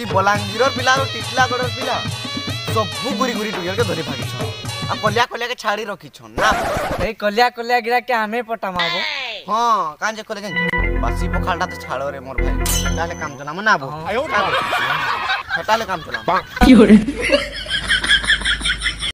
କି ବଲାଙ୍ଗୀରର ପିଲାରୁ ଟିଟଲାଗଡ଼ର ପିଲା ସବୁ ଗୁରି ଗୁରି ଟୁକେଲକେ ଧରି ଭାଗିଛନ୍ ଆଉ କଲିଆ କଲିଆକେ ଛାଡ଼ି ରଖିଛନ୍ ନା এই কলিয়া কলিয়া গিরা কে আমি পটামাবো ହଁ କାଁ ଯେ କଲେ ଜାଣିଛ ବାସି ପଖାଳଟା ତ ଛାଡ଼ରେ ମୋର ଭାଇ ସେଟା ହେଲେ କାମ ଚଲାମ ନା ବୋ ସେଟା ହେଲେ କାମ ଚଲାମ